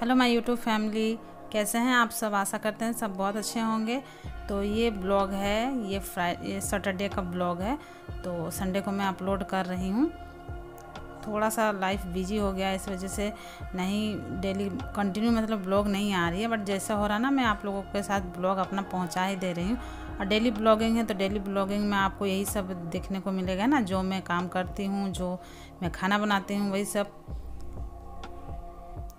Hello my YouTube family, कैसे हैं आप सब? आशा करते हैं सब बहुत अच्छे होंगे। तो ये ब्लॉग है, ये फ्राई ये सैटरडे का ब्लॉग है तो संडे को मैं अपलोड कर रही हूँ। थोड़ा सा लाइफ बिज़ी हो गया इस वजह से नहीं, डेली कंटिन्यू मतलब ब्लॉग नहीं आ रही है, बट जैसा हो रहा ना, मैं आप लोगों के साथ ब्लॉग अपना पहुँचा ही दे रही हूँ। और डेली ब्लॉगिंग है तो डेली ब्लॉगिंग में आपको यही सब देखने को मिलेगा ना, जो मैं काम करती हूँ, जो मैं खाना बनाती हूँ, वही सब।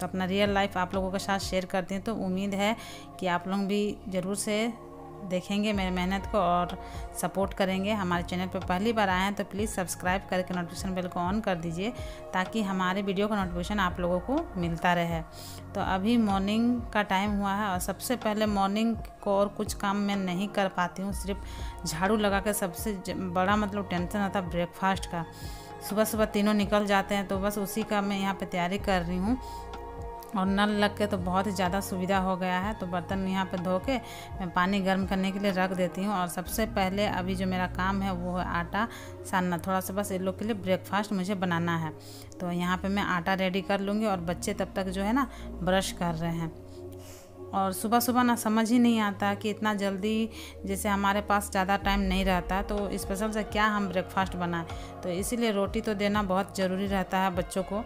तो अपना रियल लाइफ आप लोगों के साथ शेयर करती हैं। तो उम्मीद है कि आप लोग भी ज़रूर से देखेंगे मेरे मेहनत को और सपोर्ट करेंगे। हमारे चैनल पर पहली बार आए हैं तो प्लीज़ सब्सक्राइब करके नोटिफिकेशन बेल को ऑन कर दीजिए ताकि हमारे वीडियो का नोटिफिकेशन आप लोगों को मिलता रहे। तो अभी मॉर्निंग का टाइम हुआ है और सबसे पहले मॉर्निंग को और कुछ काम मैं नहीं कर पाती हूँ। सिर्फ़ झाड़ू लगा के सबसे बड़ा मतलब टेंशन आता ब्रेकफास्ट का। सुबह सुबह तीनों निकल जाते हैं तो बस उसी का मैं यहाँ पे तैयारी कर रही हूँ। और नल लग के तो बहुत ही ज़्यादा सुविधा हो गया है। तो बर्तन यहाँ पे धो के मैं पानी गर्म करने के लिए रख देती हूँ। और सबसे पहले अभी जो मेरा काम है वो है आटा सानना। थोड़ा सा बस इन लोग के लिए ब्रेकफास्ट मुझे बनाना है। तो यहाँ पे मैं आटा रेडी कर लूँगी और बच्चे तब तक जो है ना ब्रश कर रहे हैं। और सुबह सुबह ना समझ ही नहीं आता कि इतना जल्दी जैसे हमारे पास ज़्यादा टाइम नहीं रहता तो स्पेशल से क्या हम ब्रेकफास्ट बनाएँ? तो इसीलिए रोटी तो देना बहुत ज़रूरी रहता है बच्चों को।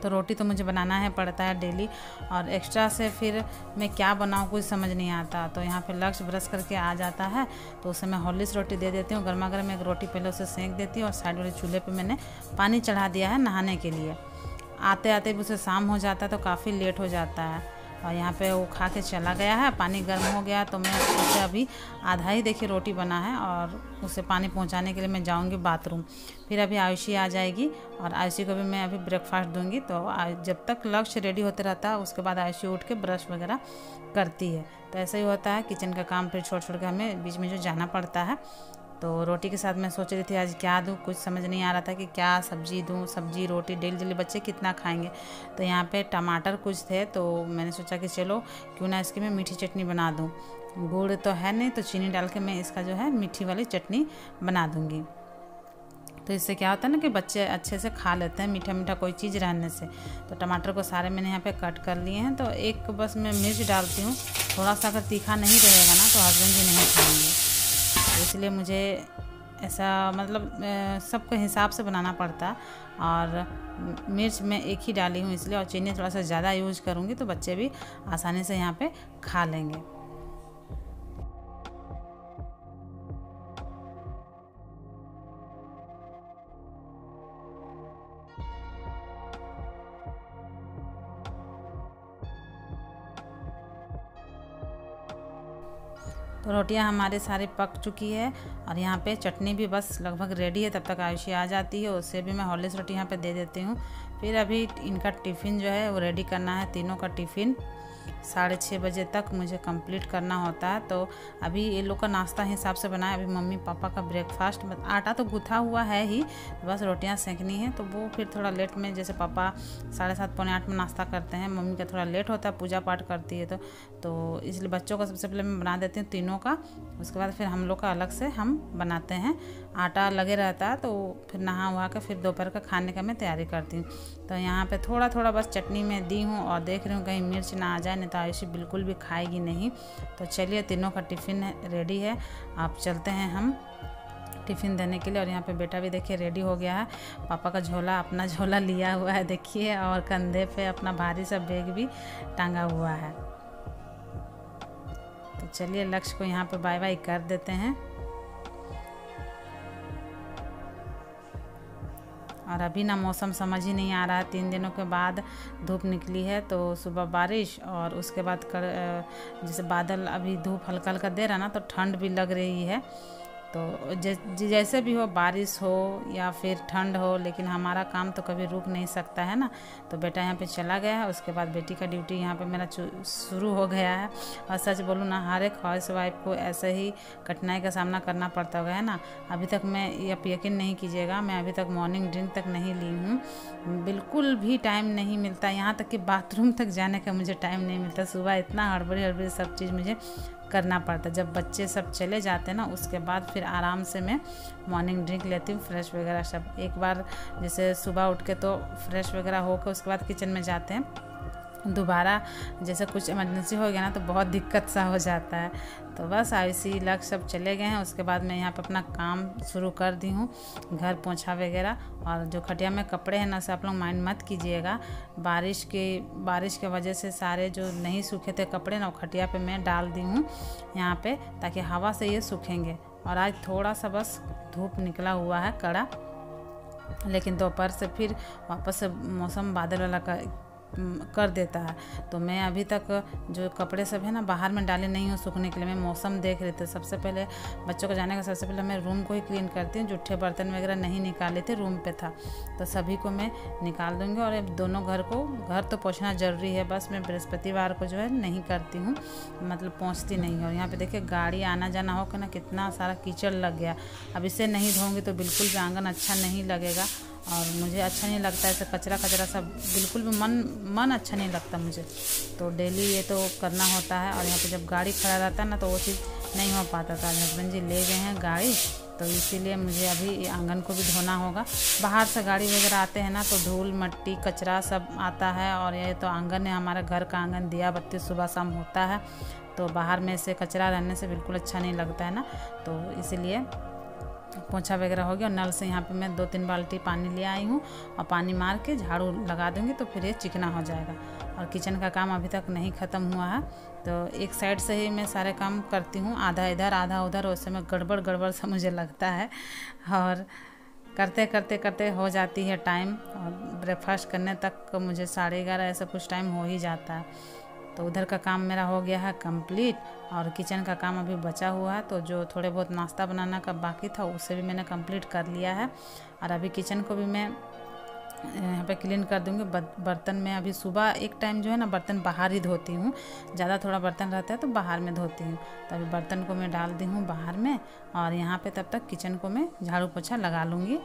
तो रोटी तो मुझे बनाना है, पड़ता है डेली और एक्स्ट्रा से फिर मैं क्या बनाऊँ कुछ समझ नहीं आता। तो यहाँ पे लक्ष्य ब्रश करके आ जाता है तो उसे मैं हॉलिस रोटी दे देती हूँ। गर्मा गर्म एक रोटी पहले उसे सेंक देती हूँ और साइड वाले चूल्हे पर मैंने पानी चढ़ा दिया है नहाने के लिए। आते आते भी उसे शाम हो जाता है तो काफ़ी लेट हो जाता है। और यहाँ पे वो खा के चला गया है। पानी गर्म हो गया तो मैं उसे अभी आधा ही देखिए रोटी बना है और उसे पानी पहुँचाने के लिए मैं जाऊँगी बाथरूम। फिर अभी आयुषी आ जाएगी और आयुषी को भी मैं अभी ब्रेकफास्ट दूँगी तो जब तक लक्ष्य रेडी होते रहता है, उसके बाद आयुषी उठ के ब्रश वगैरह करती है। तो ऐसा ही होता है किचन का काम फिर छोड़ छोड़ के हमें बीच में जो जाना पड़ता है। तो रोटी के साथ मैं सोच रही थी, आज क्या दूँ? कुछ समझ नहीं आ रहा था कि क्या सब्ज़ी दूँ, सब्ज़ी, रोटी, डेली डेली बच्चे कितना खाएँगे। तो यहाँ पे टमाटर कुछ थे तो मैंने सोचा कि चलो, क्यों ना इसकी मैं मीठी चटनी बना दूँ। गुड़ तो है नहीं तो चीनी डाल के मैं इसका जो है मीठी वाली चटनी बना दूँगी। तो इससे क्या होता है ना कि बच्चे अच्छे से खा लेते हैं, मीठा मीठा कोई चीज़ रहने से। तो टमाटर को सारे मैंने यहाँ पे कट कर लिए हैं तो एक बस मैं मिर्च डालती हूँ। थोड़ा सा अगर तीखा नहीं रहेगा ना तो हस्बैंड जी नहीं खाएँगे। इसलिए मुझे ऐसा मतलब सबको हिसाब से बनाना पड़ता। और मिर्च मैं एक ही डाली हूँ इसलिए और चीनी थोड़ा सा ज़्यादा यूज़ करूँगी तो बच्चे भी आसानी से यहाँ पे खा लेंगे। तो रोटियाँ हमारे सारे पक चुकी है और यहाँ पे चटनी भी बस लगभग रेडी है, तब तक आयुषी आ जाती है, उससे भी मैं हॉलेस रोटी यहाँ पे दे देती हूँ। फिर अभी इनका टिफ़िन जो है, वो रेडी करना है, तीनों का टिफ़िन साढ़े छः बजे तक मुझे कंप्लीट करना होता है। तो अभी ये लोग का नाश्ता हिसाब से बनाया, अभी मम्मी पापा का ब्रेकफास्ट आटा तो गुथा हुआ है ही, बस रोटियाँ सेंकनी है तो वो फिर थोड़ा लेट में जैसे पापा साढ़े सात, पौने आठ में नाश्ता करते हैं, मम्मी का थोड़ा लेट होता है पूजा पाठ करती है तो तो इसलिए बच्चों का सबसे पहले मैं बना देती हूँ तीनों का, उसके बाद फिर हम लोग का अलग से हम बनाते हैं। आटा लगे रहता है तो फिर नहा वहा फिर दोपहर का खाने का मैं तैयारी करती हूँ। तो यहाँ पर थोड़ा थोड़ा बस चटनी में दी हूँ और देख रही हूँ कहीं मिर्च ना आ जाए नहीं तो आयुषी बिल्कुल भी खाएगी नहीं। तो चलिए तीनों का टिफ़िन रेडी है। आप चलते हैं हम टिफ़िन देने के लिए और यहाँ पे बेटा भी देखिए रेडी हो गया है। पापा का झोला, अपना झोला लिया हुआ है देखिए और कंधे पे अपना भारी सा बैग भी टांगा हुआ है। तो चलिए लक्ष्य को यहाँ पे बाय बाय कर देते हैं। और अभी ना मौसम समझ ही नहीं आ रहा है। तीन दिनों के बाद धूप निकली है तो सुबह बारिश और उसके बाद कर जैसे बादल अभी धूप हल्का हल्का दे रहा ना तो ठंड भी लग रही है। तो जै, जैसे भी हो बारिश हो या फिर ठंड हो लेकिन हमारा काम तो कभी रुक नहीं सकता है ना। तो बेटा यहाँ पे चला गया है उसके बाद बेटी का ड्यूटी यहाँ पे मेरा शुरू हो गया है। और सच बोलूँ ना हर एक हाउस वाइफ को ऐसे ही कठिनाई का सामना करना पड़ता होगा है ना। अभी तक मैं आप यकीन नहीं कीजिएगा मैं अभी तक मॉर्निंग ड्रिंक तक नहीं ली हूँ। बिल्कुल भी टाइम नहीं मिलता यहाँ तक कि बाथरूम तक जाने का मुझे टाइम नहीं मिलता। सुबह इतना हड़बड़ी हड़बड़ी सब चीज़ मुझे करना पड़ता जब बच्चे सब चले जाते हैं ना, उसके बाद फिर आराम से मैं मॉर्निंग ड्रिंक लेती हूँ फ्रेश वगैरह सब। एक बार जैसे सुबह उठ के तो फ्रेश वगैरह होकर उसके बाद किचन में जाते हैं। दोबारा जैसे कुछ इमरजेंसी हो गया ना तो बहुत दिक्कत सा हो जाता है। तो बस ऐसी लग सब चले गए हैं। उसके बाद मैं यहाँ पर अपना काम शुरू कर दी हूँ, घर पोछा वगैरह। और जो खटिया में कपड़े हैं ना से आप लोग माइंड मत कीजिएगा। बारिश के बारिश के वजह से सारे जो नहीं सूखे थे कपड़े ना खटिया पे मैं डाल दी हूँ यहाँ पे, ताकि हवा से ये सूखेंगे। और आज थोड़ा सा बस धूप निकला हुआ है, कड़ा। लेकिन दोपहर से फिर वापस से मौसम बादल वाला कर देता है। तो मैं अभी तक जो कपड़े सब है ना, बाहर में डाले नहीं हूँ सूखने के लिए। मैं मौसम देख रही थी। सबसे पहले बच्चों को जाने का सबसे पहले मैं रूम को ही क्लीन करती हूँ। जूठे बर्तन वगैरह नहीं निकाले थे रूम पे था। तो सभी को मैं निकाल दूँगी और दोनों घर को, घर तो पहुँचना ज़रूरी है बस। मैं बृहस्पतिवार को जो है नहीं करती हूँ। मतलब पहुँचती नहीं और यहाँ पर देखिए गाड़ी आना जाना हो कि ना कितना सारा कीचड़ लग गया। अब इसे नहीं धोंगी तो बिल्कुल भी आँगन अच्छा नहीं लगेगा। और मुझे अच्छा नहीं लगता, ऐसे कचरा कचरा सब, बिल्कुल भी मन मन अच्छा नहीं लगता मुझे। तो डेली ये तो करना होता है और यहाँ पे जब गाड़ी खड़ा रहता है ना तो वो चीज़ नहीं हो पाता था। हस्बैंड जी ले गए हैं गाड़ी तो इसीलिए मुझे अभी आँगन को भी धोना होगा। बाहर से गाड़ी वगैरह आते हैं ना तो धूल, मट्टी, कचरा सब आता है और ये तो आँगन है, हमारा घर का आँगन दिया बत्ती सुबह शाम होता है। तो बाहर में से कचरा रहने से बिल्कुल अच्छा नहीं लगता है ना तो इसीलिए पोछा वगैरह हो गया और नल से यहाँ पे मैं दो तीन बाल्टी पानी ले आई हूँ और पानी मार के झाड़ू लगा दूँगी तो फिर ये चिकना हो जाएगा। और किचन का काम अभी तक नहीं ख़त्म हुआ है तो एक साइड से ही मैं सारे काम करती हूँ, आधा इधर, आधा उधर उस समय गड़बड़ गड़बड़ सा मुझे लगता है। और करते करते करते हो जाती है टाइम और ब्रेकफास्ट करने तक मुझे साढ़े ग्यारह ऐसा कुछ टाइम हो ही जाता है। तो उधर का काम मेरा हो गया है कंप्लीट और किचन का काम अभी बचा हुआ है तो जो थोड़े बहुत नाश्ता बनाना का बाकी था उसे भी मैंने कंप्लीट कर लिया है। और अभी किचन को भी मैं यहाँ पे क्लीन कर दूँगी। बर्तन में अभी सुबह एक टाइम जो है ना, बर्तन बाहर ही धोती हूँ। ज़्यादा थोड़ा बर्तन रहता है तो बाहर में धोती हूँ। तो अभी बर्तन को मैं डाल दी हूँ बाहर में और यहाँ पे तब तक किचन को मैं झाड़ू पोछा लगा लूँगी।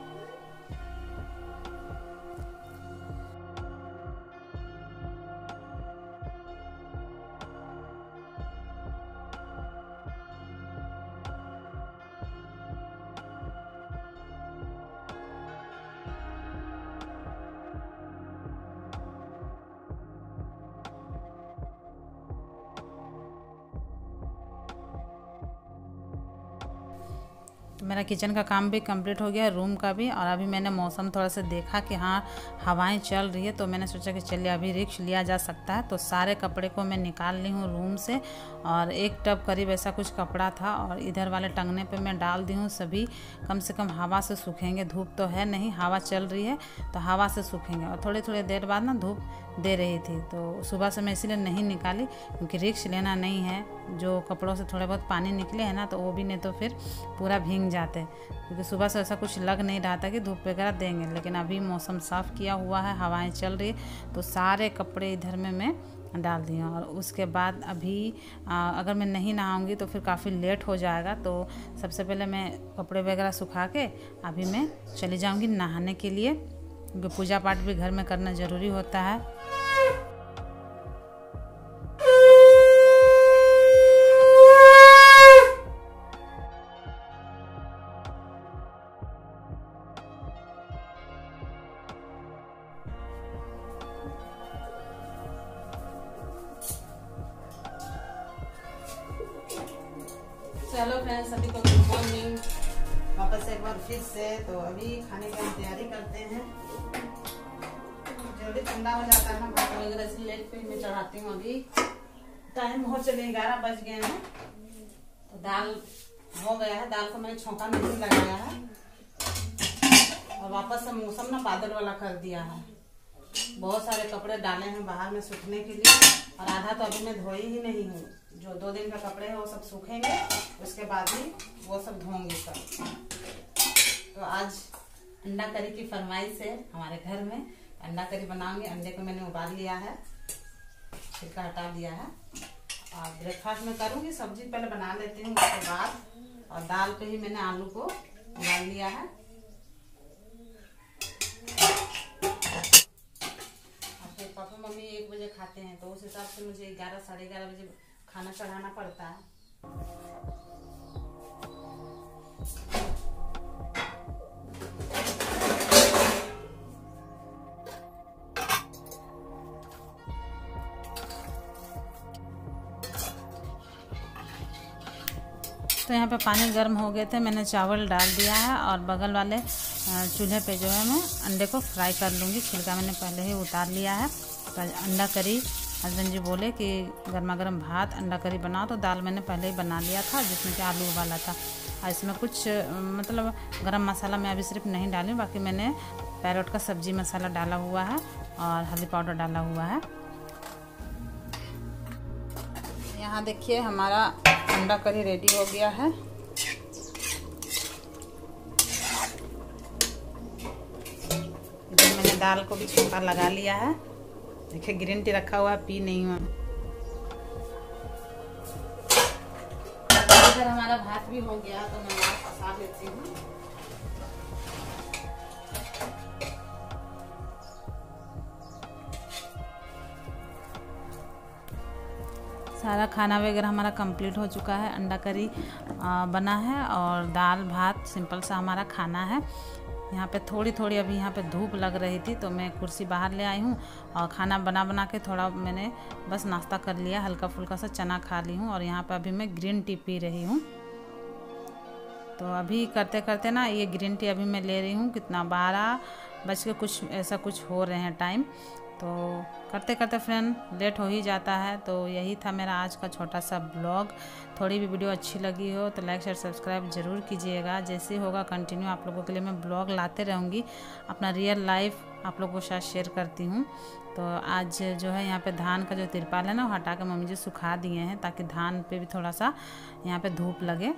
मेरा किचन का काम भी कंप्लीट हो गया रूम का भी, और अभी मैंने मौसम थोड़ा सा देखा कि हाँ हवाएँ चल रही है तो मैंने सोचा कि चलिए अभी रिक्श लिया जा सकता है। तो सारे कपड़े को मैं निकाल ली हूँ रूम से, और एक टब करीब ऐसा कुछ कपड़ा था, और इधर वाले टंगने पे मैं डाल दी हूँ, सभी कम से कम हवा से सूखेंगे। धूप तो है नहीं, हवा चल रही है तो हवा से सूखेंगे, और थोड़ी थोड़ी देर बाद ना धूप दे रही थी तो सुबह से मैं इसीलिए नहीं निकाली, क्योंकि रिक्श लेना नहीं है। जो कपड़ों से थोड़े बहुत पानी निकले हैं ना तो वो भी नहीं तो फिर पूरा भींग जाते क्योंकि सुबह से ऐसा कुछ लग नहीं रहा था कि धूप वगैरह देंगे लेकिन अभी मौसम साफ़ किया हुआ है हवाएँ चल रही तो सारे कपड़े इधर में मैं डाल दिए और उसके बाद अभी आ, अगर मैं नहीं नहाऊँगी तो फिर काफ़ी लेट हो जाएगा तो सबसे पहले मैं कपड़े वगैरह सुखा के अभी मैं चली जाऊँगी नहाने के लिए क्योंकि पूजा पाठ भी घर में करना ज़रूरी होता है। वापस एक बार फिर से तो अभी खाने की तैयारी करते हैं। जल्दी ठंडा हो जाता है ना वगैरह से लेट पे मैं चढ़ाती हूँ अभी। टाइम हो चले, ग्यारह बज गए हैं। तो दाल हो गया है, दाल को मैंने छोंका नहीं लगाया है। और वापस से मौसम ना बादल वाला कर दिया है। बहुत सारे कपड़े डाले हैं बाहर में सूखने के लिए और आधा तो अभी मैं धोई ही नहीं हूँ। जो दो दिन का कपड़े हैं, वो सब सूखेंगे, उसके बाद ही वो सब धोंगे सब। तो आज अंडा करी की फरमाइश है हमारे घर में। अंडा करी बनाऊँगी, अंडे को मैंने उबाल लिया है छिलका हटा दिया है। और ब्रेकफास्ट में करूँगी, सब्ज़ी पहले बना लेती हूँ, उसके बाद। और दाल पे ही मैंने आलू को उबाल लिया है। खाते हैं तो उस हिसाब से मुझे ग्यारह, साढ़े ग्यारह बजे खाना चढ़ाना पड़ता है। तो यहाँ पे पानी गर्म हो गए थे, मैंने चावल डाल दिया है और बगल वाले चूल्हे पे जो है मैं अंडे को फ्राई कर लूँगी। छिलका मैंने पहले ही उतार लिया है। अंडा करी। हस्बैंड जी बोले कि गर्मा गर्म भात, अंडा करी बनाओ। तो दाल मैंने पहले ही बना लिया था, जिसमें कि आलू उबाला था। और इसमें कुछ मतलब गरम मसाला मैं अभी सिर्फ़ नहीं डाली, बाकी मैंने पैरोट का सब्ज़ी मसाला डाला हुआ है और हल्दी पाउडर डाला हुआ है। यहाँ देखिए, हमारा अंडा करी रेडी हो गया है। इधर मैंने दाल को भी छोका लगा लिया है। देखिए ग्रीन टी रखा हुआ पी नहीं हुआ। इधर हमारा भात भी हो गया तो मैं पसा लेती हूँ। सारा खाना वगैरह हमारा कंप्लीट हो चुका है अंडा करी बना है और दाल भात सिंपल सा हमारा खाना है। यहाँ पे थोड़ी थोड़ी अभी यहाँ पे धूप लग रही थी तो मैं कुर्सी बाहर ले आई हूँ और खाना बना बना के थोड़ा मैंने बस नाश्ता कर लिया, हल्का फुल्का सा चना खा ली हूँ और यहाँ पे अभी मैं ग्रीन टी पी रही हूँ। तो अभी करते करते ना ये ग्रीन टी अभी मैं ले रही हूँ, कितना बारह बज के कुछ ऐसा कुछ हो रहे हैं टाइम। तो करते करते फ्रेंड लेट हो ही जाता है तो यही था मेरा आज का छोटा सा ब्लॉग। थोड़ी भी वीडियो अच्छी लगी हो तो लाइक, शेयर, सब्सक्राइब ज़रूर कीजिएगा। जैसे होगा कंटिन्यू आप लोगों के लिए मैं ब्लॉग लाते रहूँगी। अपना रियल लाइफ आप लोगों के साथ शेयर करती हूँ। तो आज जो है यहाँ पे धान का जो तिरपाल है ना, वो हटा के मम्मी जी सुखा दिए हैं ताकि धान पे भी थोड़ा सा यहाँ पे धूप लगे।